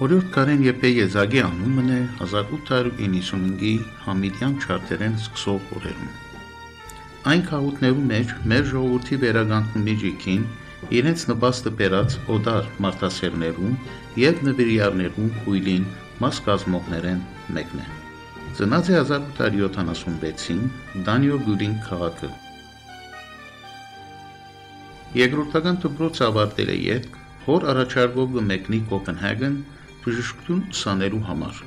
Օրորդ Կարեն Եփե Եզագի անունն է 1895-ի Համիդյան չարտերեն սկսող օրերում։ Այն քաղուտներու մեջ մեր ժողովրդի վերագանքու միջիկին իրենց նպաստը բերած օդար մարդասերներուն եւ նվիրյալներուն հույլին մաս կազմողներեն մեկն է։ Ծնած է 1876-ին Դանիո Գուրին քաղաքը։ Երկրորդական դպրոց ավարտել է յետք, հոր առաջարկով մեկնի Կոպենհագեն բժշկություն ուսանելու համար։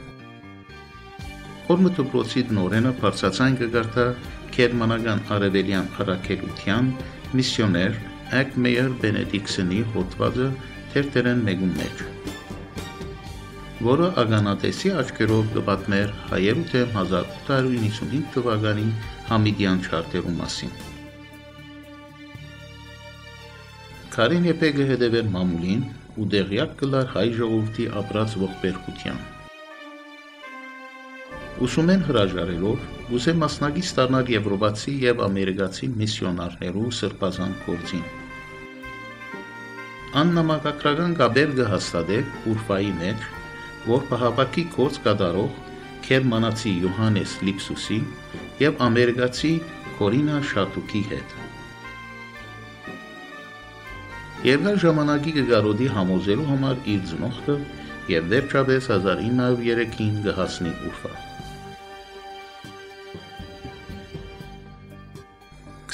Օրմը դպրոցի դնորենը բարձացան կգարտա Գերմանական արևելյան առաքելության միսիոներ Ակմեյեր Բենեդիքսոնի հոդվածը թերթերեն մեգուն մեջ, որը ագանատեսի աչքերով կպատմեր հայերու թեմ 1895 թվականի Համիդյան չարտերու մասին։ Կարեն Եփեգը հետևեր մամուլին, ու դեղյակ կլար հայ ժողովրդի ապրած ողբերգության։ Ուսումեն հրաժարելով, գուզե մասնագից ստանալ եվրոպացի եւ ամերիկացի միսիոնարներու սրբազան գործին։ Աննամակագրական գաբերգը հաստատե Ուրֆայի մեջ, որ պահապակի գործ կատարող Քերմանացի Յոհանես Լիպսուսի եւ ամերիկացի Կորինա Շատուկի հետ։ Երկար ժամանակի գարոդի համոզելու համար իր ծնողքը եւ վերջապես 1903-ին գահացնի Ուֆա։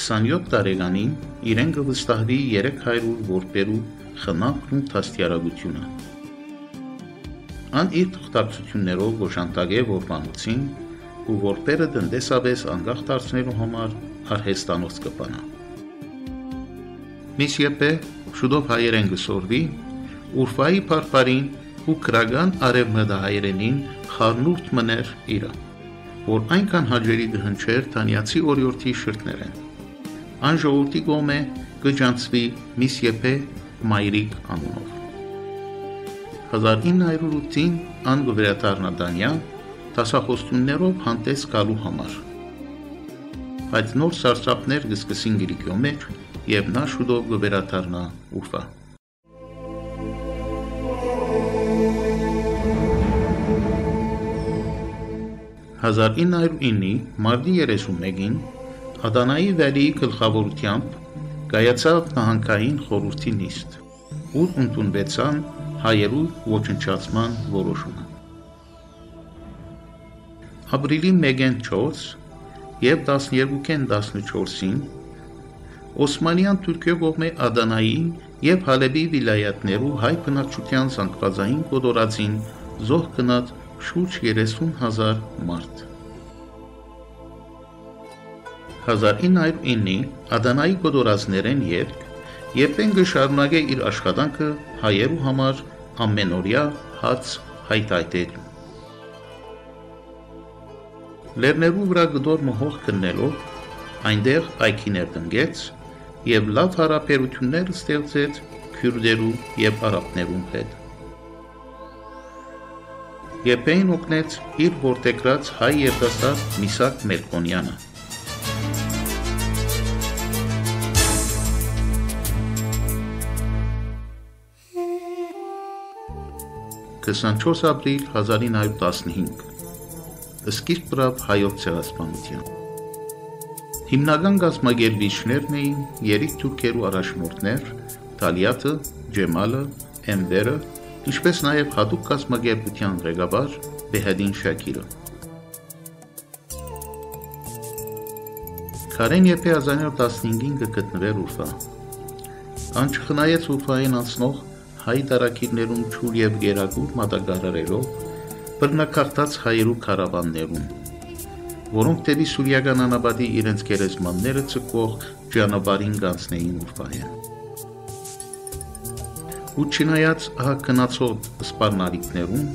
27 տարեկանին իրեն կվստահվի 300 որպերու խնամքն ու թաստիարակությունը։ Ան իր թղթակցություններով ոչանտագե որպանոցին ու որպերը տնտեսապես անկախ դարձնելու համար արհեստանոց կպանա։ Միսիեպե շուտով հայերեն գսորվի, Ուրֆայի փարփարին ու քրագան արևմտահայերենին խառնուրդ մներ իրը, որ այնքան հաջերի դհնչեր տանյացի օրիորդի շրտներեն։ Ան ժողովրդի կողմէ կջանցվի միս եփե մայրիկ անունով։ 1908-ին ան գվերատարնա Դանյան տասախոստուններով հանդես գալու համար։ Բայց նոր սարսափներ կսկսին Գրիգիո մեջ եւ նա շուտով կվերադառնա Ուֆա։ «1909-ի մարտի 31-ին Ադանայի վայրիի գլխավորությամբ կայացավ նահանգային խորհրդի նիստ, ուր ընդունվեցան հայերու ոչնչացման որոշումը։ Ապրիլի 1-ին 4 եւ 12-ին 14-ին Օսմանյան Թուրքիո կողմէ Ադանայի եւ Հալեբի վիլայաթներու հայ բնակչության ցանկվածային կոտորածին զոհ գնաց շուրջ 30000 մարդ։ 1909-ի Ադանայի կոտորածներեն երկ Եփենգը շարունակե իր աշխատանքը հայերու համար ամենօրյա հաց հայտայտել։ Լեռներու վրա գդոր մհող գտնելով այնտեղ այքիներ տնկեց եւ լավ հարաբերություններ ստեղծեց քյուրդերու եւ արաբներուն հետ։ Եփեին օգնեց իր որտեգրած հայ երիտասարդ Միսակ Մելքոնյանը։ Կսանչորս ապրիլ 1915 Սկիրտ բրավ հայոց ցեղասպանության Հիմնական գազմագերբիչներն էին երիկ թուրքերու առաջնորդներ Թալիաթը, Ջեմալը, Էմվերը, ինչպես նաև հատուկ գազմագերբության ղեկավար Բեհադին Շակիրը։ Քարեն Եփե 1915-ին կգտնվեր Ուրֆա։ Ան չխնայեց Ուրֆային անցնող հայ տարակիրներուն ճուր եւ գերագուր մատակարարելով բռնակախտած հայերու կարավաններուն որոնք դեպի Սուրիական անաբադի իրենց գերեզմանները ցկող ճանապարհին կանցնեին Ուրֆայեն։ Ու չնայած ահագնացող սպառնալիքներուն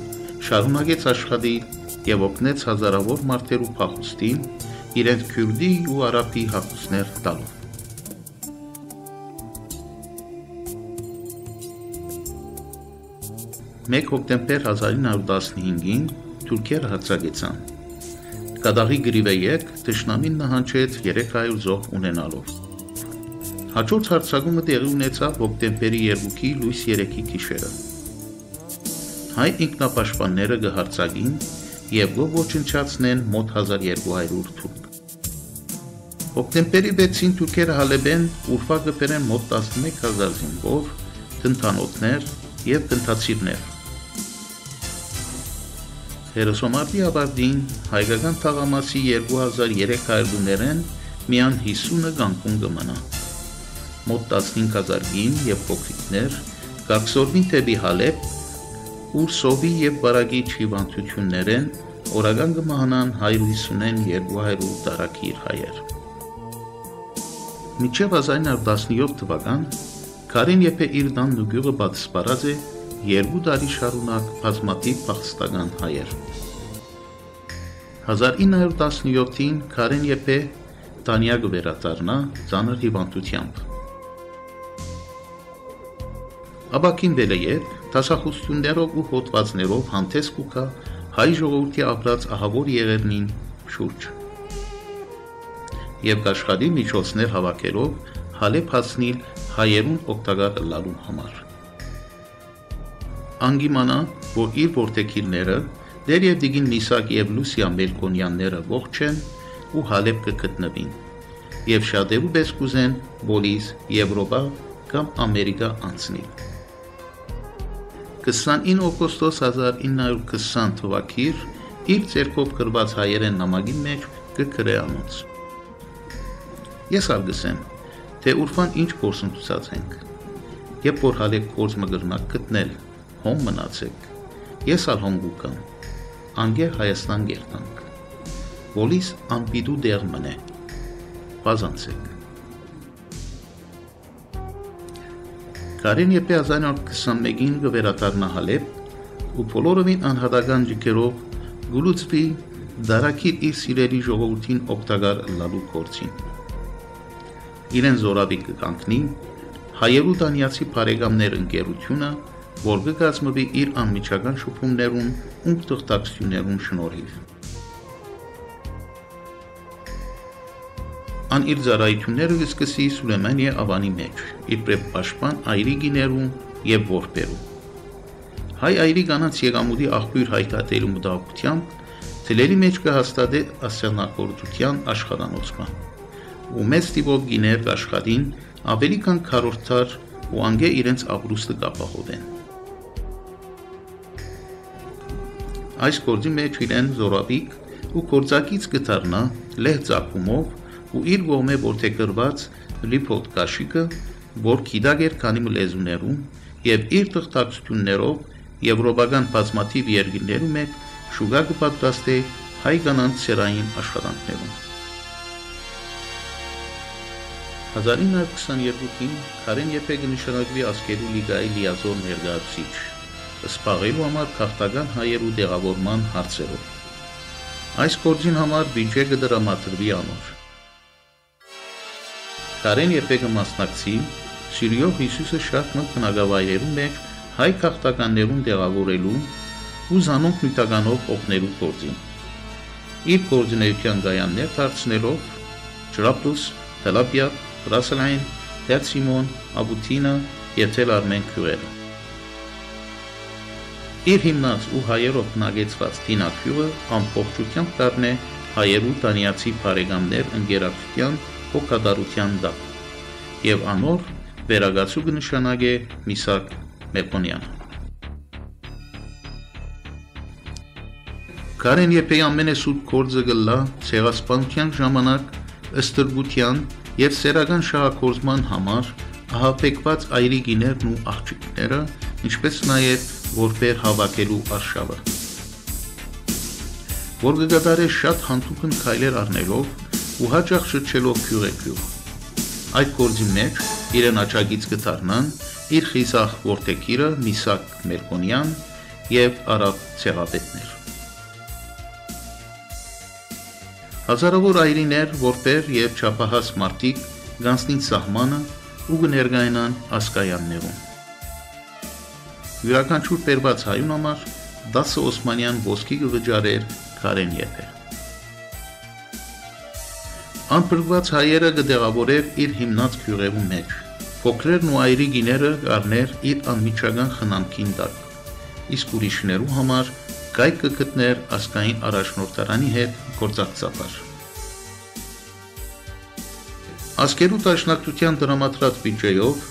շարունակեց աշխատել եւ օգնեց հազարավոր մարդերու փախուստին իրենց քյուրդի ու արաբի հակուսներ տալով։ Մեկ հոկտեմբեր 1915-ին Թուրքիա հարձակեցան Կադաղի գրիվե եկ թշնամին նահանջեց 300 զոհ ունենալով։ Հաջորդ հարցակումը տեղի ունեցավ հոկտեմբերի 2-ի լույս 3-ի գիշերը։ հայ ինքնապաշտպանները գհարցագին եւ ոչնչացնեն մոտ 1200 թուրք։ Հոկտեմբերի 6-ին թուրքերը Հալեբեն Ուրֆա գբերեն մոտ 11000 զինվոր, տնտանոթներ եւ տնտացիվներ։ Հերոսոմարտի ավարտին հայկական թաղամասի 2300 դուներեն միան 50-ը գանկուն կմնա։ Մոտ 15000 գին եւ փոքրիկներ կաքսորվին թեպի Հալեբ ուր սովի եւ բարագի չիվանցություններեն օրական կմահանան 150-ն 200 տարակիր հայեր։ Միջև 1917 թվական Կարեն Եփե իր դանն ու գյուղը բացսպարած է երկու տարի շարունակ բազմաթիվ փախստական հայեր։ 1917-ին Կարեն Եփե Տանյագը վերադառնա ծանր հիվանդությամբ։ Աբակին Բելեև դասախոսություններով ու հոդվածներով հանդես կուքա հայ ժողովրդի ապրած ահավոր եղերնին շուրջ եւ աշխատի միջոցներ հավաքելով հալեփ հասնիլ հայերուն օգտակար լալու համար անգիմանա որ իր որտեքիրները դեր եւ դիգին Միսակ եւ Լուսիա Մելկոնյանները ողջ են ու հալեփ կգտնվին եւ շատերու պես կուզեն Բոլիս, Եվրոպա կամ Ամերիկա անցնել 29 օգոստոս 1920 թվակիր իր ցերկով գրված հայերեն նամակի մեջ կգրե անոնց։ Ես արգսեմ, թե ուրֆան ինչ գործընթացած ենք։ Երբ որ հալեք գործ մգրնակ գտնել, հոմ մնացեք։ Ես ալ հոմ գուկամ։ Անգեր Հայաստան գերտանք։ Բոլիս անպիդու դեղ մնե։ Բազանցեք։ Կարեն Եփե 1921-ին կվերադառնա Հալեբ ու բոլորովին անհատական ջիքերով գուլուցվի դարակիր իր սիրելի ժողովրդին օգտակար լալու կորցին։ Իրեն զորավի կկանգնի հայերու տանյացի բարեկամներ ընկերությունը, որ կկազմվի իր անմիջական շփումներուն ու տղտակցություններուն շնորհիվ։ ան իր ծառայությունները կսկսի Սուլեմանիա ավանի մեջ, իբրև պաշտպան այրի գիներուն եւ որպերու։ Հայ այրի կանանց եղամուտի աղբյուր հայտատելու մտահոգությամբ թելերի մեջ կհաստատե ասիանակորդության աշխատանոցման։ Ու մեծ տիպով գիներ կաշխատին ավելի քան քառորդար ու անգե իրենց ապրուստը կապահովեն։ Այս գործի մեջ իրեն զորավիկ ու կորցակից կդառնա լեհ ցակումով ու իր գոմե որթեգրված լիփոտ կաշիկը, որ էր քանի լեզուներում եւ իր թղթակցություններով եվրոպական բազմաթիվ երկրներում մեկ շուգա կպատրաստե հայ կանանց սերային աշխատանքներում 1922-ին Կարեն Եփեգը նշանակվի ասկերու լիգայի լիազոր ներկայացուցիչ, սպաղելու համար քաղաքական հայերու դեղավորման հարցերով։ Այս գործին համար բյուջե կդրամատրվի անոր։ Կարեն Եփեգը մասնակցի Սիրիով Հիսուսը շատ մտ բնակավայրերում մեջ հայ քաղաքականներուն տեղավորելու ու զանոնք նյութականով օգնելու գործին։ Իր կոորդինացիան գայաններ դարձնելով Ջրապլուս, Թելապիա, Ռասելայն, Տերսիմոն, Աբուտինա եւ Թել Արմեն քյուրերը։ Իր հիմնած ու հայերով բնագեցված դինակյուը ամբողջությամբ դառնե հայերու տանիացի բարեկամներ ընկերակցության հոգադարության դակ եւ անոր վերագացու կնշանակե Միսակ Մեկոնյանը Կարեն Եփեի ամենեսուտ կորձը գլա ցեղասպանության ժամանակ ըստրգության եւ սերական շահակորզման համար ահապեկված այրի գիներն ու աղջիկները, ինչպես նաեւ որբեր հավաքելու արշավը։ Որ գդարե շատ հանդուկն քայլեր առնելով ու հաճախ շրջելով քյուղեքյուղ։ Այդ կորձի մեջ իրեն աչագից գտարնան իր խիսախ ворթեկիրը Միսակ Մերկոնյան եւ արաբ ցեղապետներ։ Հազարավոր այրիներ, որբեր եւ չափահաս մարդիկ գանցնին սահմանը ու գներգայնան ասկայաններում։ Յուրաքանչյուր բերված հայուն համար 10 օսմանյան ոսկի կվճարեր Կարեն Եփե։ Անփրկված հայերը կդեղավորեր իր հիմնած քյուրերու մեջ։ Փոքրերն ու այրի գիները կառներ իր անմիջական խնամքին տակ։ իսկ ուրիշներու համար կայք կգտներ ասկային առաջնորդարանի հետ գործակցաբար։ Ասկերու տաշնակցության դրամատրած բյուջեով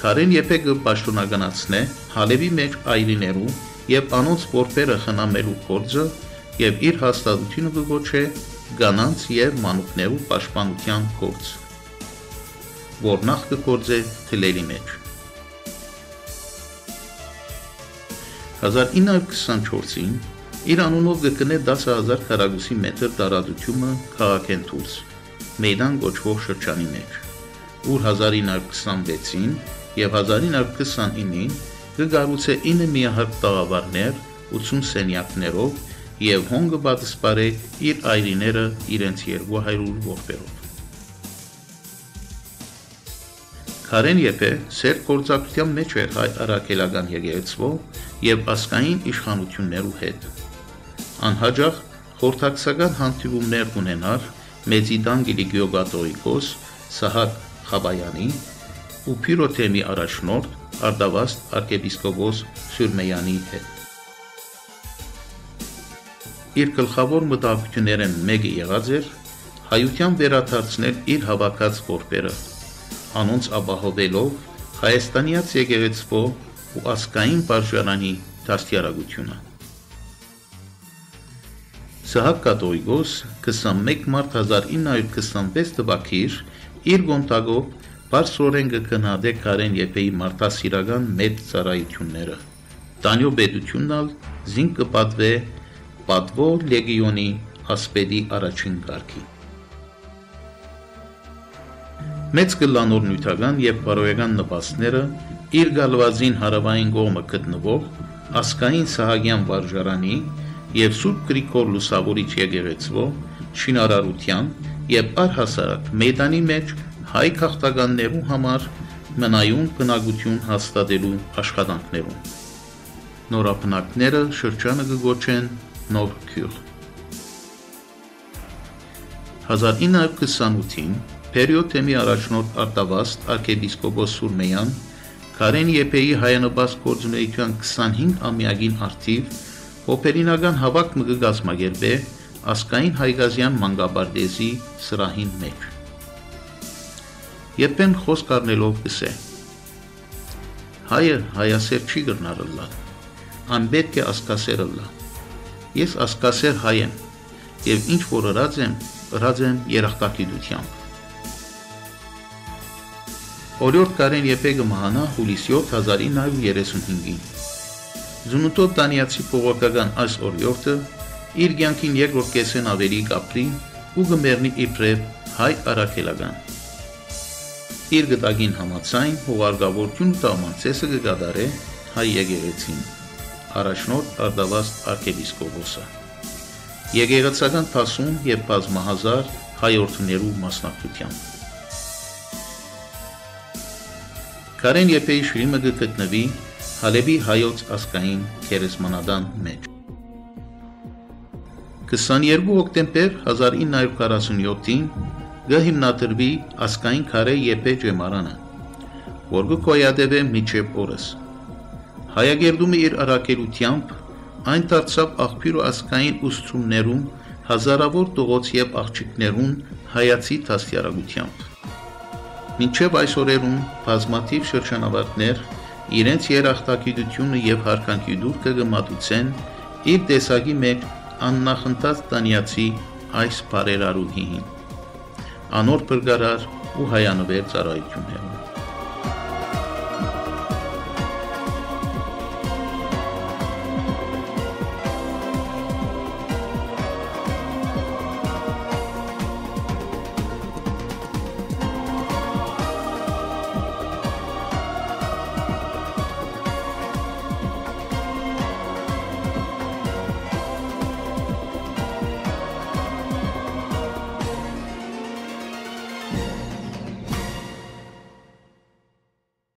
Քարեն Եփեգը պաշտոնականացնե Հալեվի մեջ այրիներու եւ անոնց որբերը խնամելու կորձը եւ իր հաստատությունը կգոչե գանանց եւ մանուկներու պաշտպանության կորձ, որ նախ կգործե թլերի մեջ։ 1924-ին իր անունով գտնե 10000 քառակուսի մետր տարածությունը քաղաքեն դուրս մեյդան գոչվող շրջանի մեջ, ուր 1926-ին եւ 1929-ին կգառուցե 9 միահարկ տաղավարներ 80 սենյակներով եւ հոնգը բացսպարե իր այրիները իրենց 200 որբերով։ Քարեն Եփե սեր գործակցության մեջ էր հայ արաքելական եկեղեցվո եւ ասկային իշխանություններու հետ։ Անհաջող խորթակսական հանդիպումներ ունենար Մեծիդան Գիլիգիոգատոիկոս Սահակ Խաբայանի ու Փիրոթեմի առաջնորդ Արդավաստ arczepiskopos Սուրմեյանի հետ։ Իր գլխավոր մտահոգություններն մեկը եղած էր հայության վերաթարցնել իր հավաքած որբերը անոնց ապահովելով Հայաստանյաց եկեղեցվո ու ասկային բարժանանի դաստիարակությունը։ Սահակ Կատոյգոս 21 մարտ 1926 թվակիր իր գոնտագով բարձրորեն կգնահատե Կարեն Եփեի մարտասիրական մեծ ծառայությունները։ Տանյո բեդությունն զինք կպատվե պատվո լեգիոնի ասպետի առաջին կարգի։ Մեծ կլանոր նյութական եւ բարոյական նպաստները իր գալվազին հարավային կողմը գտնվող ասկային Սահագյան վարժարանի եւ Սուրբ Գրիգոր Լուսավորիչ եկեղեցվո շինարարության եւ առհասարակ մեդանի մեջ հայ քաղաքտականներու համար մնայուն բնակություն հաստատելու աշխատանքներում։ Նորապնակները շրջանը կգոչեն Նոր Քյուր։ 1928-ին Պերիոդ թեմի առաջնորդ Արտավաստ arczepiskopos Սուրմեյան Կարեն Եփեի հայանոբաց գործունեության 25 ամյակին արդիվ օպերինական հավաք մը գազմագերբե ասկային հայգազյան մանգաբարդեզի սրահին մեջ։ Եփեն խոսք առնելով կսե. Հայը հայասեր չի գրնարըլլա, անբետք է ասկասերըլլա։ Ես ասկասեր հայ եմ, և ինչ որ ըրած եմ, ըրած եմ երախտագիտությամբ։ Օրյորդ Կարեն Եփեգը մահանա հուլիսի 7 1935-ին։ Զունուտով Դանիացի փողոքական այս օրյորդը իր ցանկին երկրորդ կեսեն ավելի կապրի ու գմերնի իբրև հայ արաքելական։ Իր գտագին համացայն հուղարգավորություն տամանցեսը կգադարե հայ եկեղեցին, առաջնորդ արդավաստ արքեպիսկոպոսը։ Եկեղեցական տասում և բազմահազար հայորդներու մասնակցությամբ։ Կարեն Եփեի շրիմը գտնվի Հալեբի հայոց ասկային քերեսմանադան մեջ։ 22 հոկտեմբեր 1947-ին գհիմնադրվի ասկային քարե Եփե ջեմարանը, որ գոյադեվե միջև օրս։ Հայագերդումը իր արակելությամբ այն դարձավ աղբյուր ասկային ուսուցումներում հազարավոր տողոց եւ աղջիկներուն հայացի դաստիարակությամբ։ Մինչև այս օրերում բազմաթիվ շրջանավարտներ իրենց երախտագիտությունը եւ հարկանքի դուրքը կմատուցեն իր տեսակի մեջ աննախընթաց տանյացի այս բարերարուհին անոր բրգարար ու հայանվեր ծառայություններով